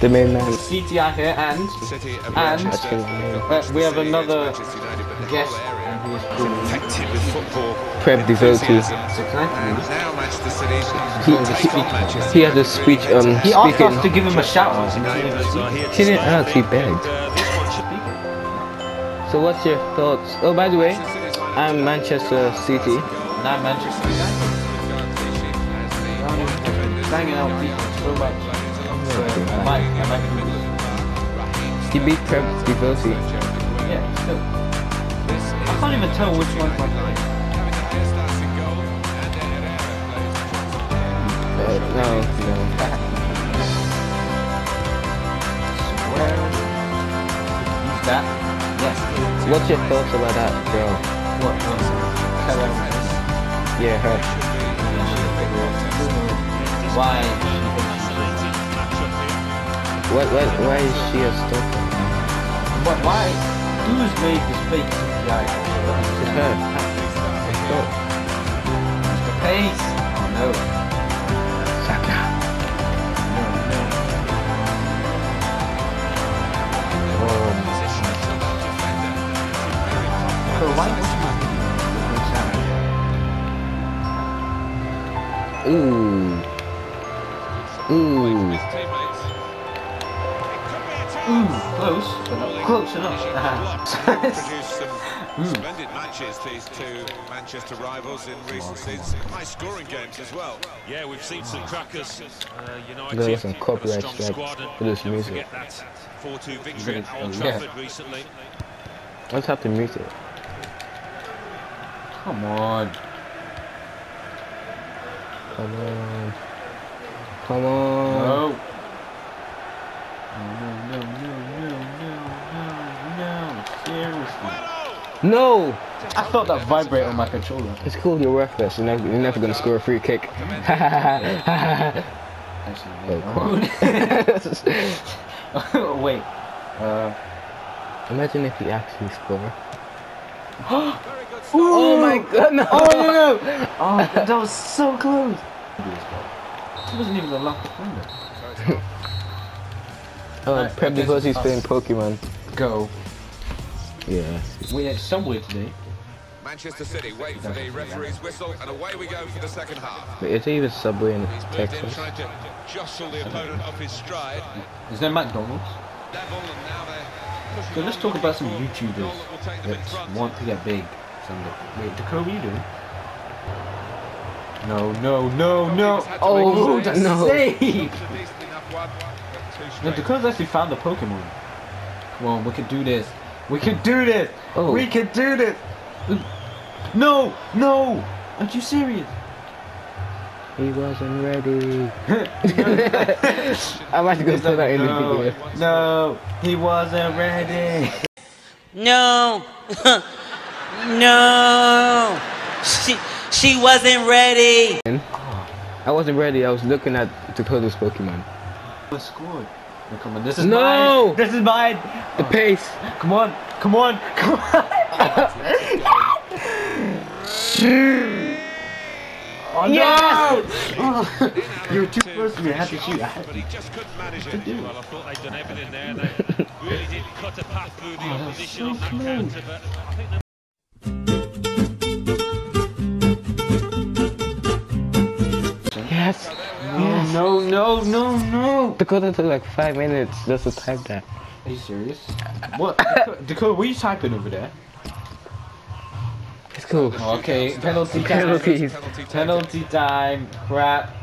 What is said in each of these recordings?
The main man. CTI here, and City of And- uh, we have another Manchester United, but the guest, whole area and he's is called infected with football. Prep devotee. enthusiasm. And now Manchester City He, will he, he had a speech um He asked speaking. us to give him a shout out. He didn't ask, he begged. So what's your thoughts? Oh, by the way, I'm Manchester City. Now Manchester United. Banging out people so much. So I might, I might do this. He beat Prep Devotee. Yeah, still. I can't even tell which one's my favorite. No, no. Swear. Who's that? Yes. What's your thoughts about that girl? What? What? Carol. Yeah, her. Why? What, what, why is she a stalker? What? Why? Who's made this fake CGI? It's her. I thought. The face. Oh no. Saka. No, no. So why was Ooh. Ooh. Ooh, close, but not close enough. Produced splendid matches, these two Manchester rivals in recent seasons. High scoring games as well. Yeah, we've seen some crackers. Uh, United There some a copyright strong strike squad and for this don't music. forget that 4-2 victory at Old yeah. Trafford recently. Let's have to mute it. Come on. Come on. Come on. No. No, no, no, no, no, no, no. Seriously. No! I felt that vibrate on my controller. It's cool, you're worthless. You're never, you're never gonna score a free kick. Actually, Oh, no. Wait. Uh, Imagine if he actually score. oh my god, no! Oh no! Oh, that was so close. It wasn't even a lucky defender. Oh, Prep because he's playing Pokemon. Go. Yeah. We had Subway today. Manchester City wait for the referee's whistle, and away we go for the second half. But is he even Subway in He's moved in, Texas? trying to jostle the opponent off his stride. Is there McDonald's? Level, and now they're pushing So let's talk about some YouTubers that will take them in that front. want to get big someday. Wait, Dakota, what are you doing? No, no, no, no. Keeper's had to Oh, make a the no. save! It's a decent enough one, but too No. Dakota's actually found the Pokemon. Come on, we can do this. We can do this. Oh. We can do this. No, no. Aren't you serious? He wasn't ready. I might go put that in the no, video. no, he wasn't ready. No. no. She she wasn't ready. I wasn't ready. I was looking at Dakota's Pokemon. I scored. Come on, this is No! mine. This is mine. The pace. Come on, come on, come on. oh, Yes! no! Oh, you were too close to me. I had to shoot. I had But to. he just couldn't manage it. Well, I thought they'd done everything there. They really did cut a path through the Oh, opposition so on that close. counter, but I think No, no, no, no. Dakota took like five minutes just to type that. Are you serious? What? Dakota, Dakota, what are you typing over there? It's cool. Okay, penalty time. Penalties. Penalty taken. Penalty time. Crap.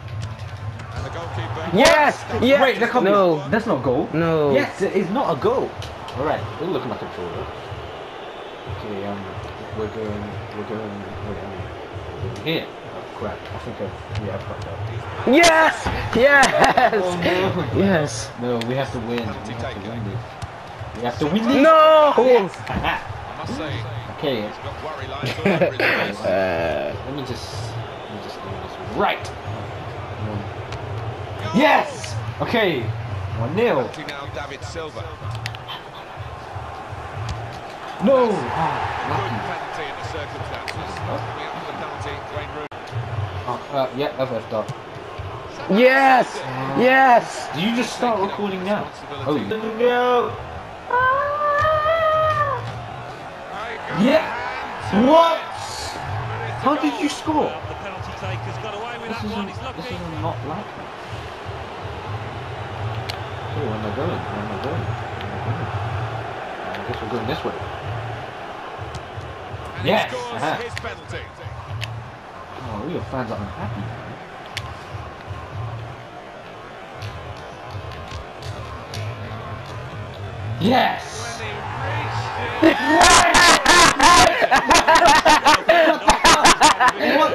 And the goalkeeper. Yes. Yes. Wait, that can't be- no. That's not goal. No. Yes, it is not a goal. All right, we'll look at my controller. Okay, um, we're going, we're going, we're going here. Oh crap! I think I, yeah, I fucked up. Yes. Yes. Oh no! Yes. No, we have to win. We have to win this. We have to win this. No. I must say, Okay, he's got worry lines all over his face. Uh, let me just, let me just do this right. One. Yes. Okay. One nil. Penalty now, David Silva. No. Good Ah, penalty in the circumstances. Coming up for the penalty, Wayne Rooney. lucky. Uh, uh, yeah, I've left up. Yes! Yes! Do you just start recording now? Oh, No! yeah. What? How did you score? The penalty taker's got away with This that is one. He's this is not like that. Oh, where am I going? Where am I going? Where am I going? I guess we're going this way. And Yes, he scores all your fans are unhappy. Yes!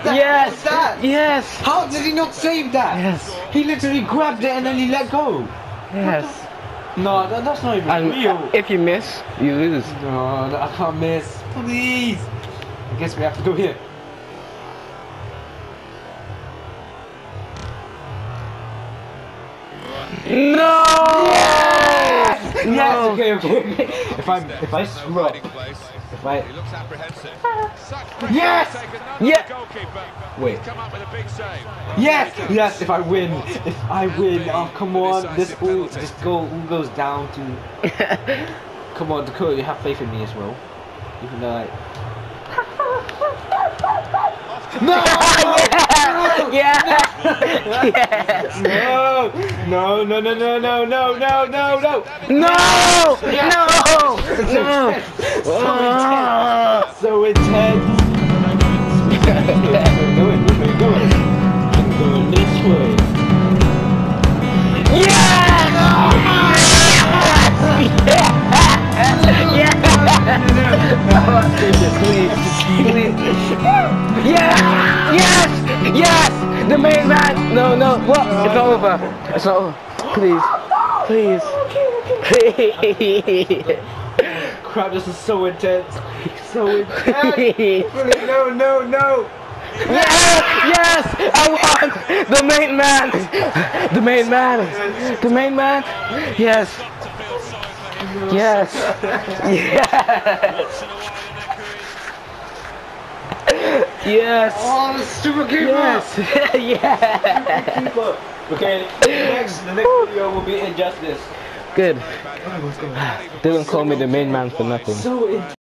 Yes! Yes! How did he not save that? Yes! He literally grabbed it and then he let go. Yes! No, that, that's not even And real. if you miss, you lose. No, no, I can't miss. Please. I guess we have to go here. No! Yes, No! okay, okay, okay. If I if I No screw up, if I He looks apprehensive. Such pressure Yes! Yeah. the goalkeeper. Wait. Come up with a big save. yes, yes. If I win, if I win, oh come on, this all penalty. this goal all goes down to. Come on, Dakota, you have faith in me as well. Even though I. no! Yeah! yes! No! No! No! No! No! No! No! No! No! No! No! No! No! So intense. Going? Going? I'm going this way. Please, please. Yes! Yes! Yes! The main man! No, no, what? It's not over. It's not over. Please. Please. Please. Crap, this is so intense. So intense. Really, no, no, no. Yes! Yes! I won! The main man! The main man! The main man! Yes! Got to feel sorry for him Yes! Yes! once in a while in their careers. Yes! Oh, the super keeper. Yes! yes! Keeper. Okay, next, the next video will be injustice. Good. Didn't call me the main man for nothing. So intense.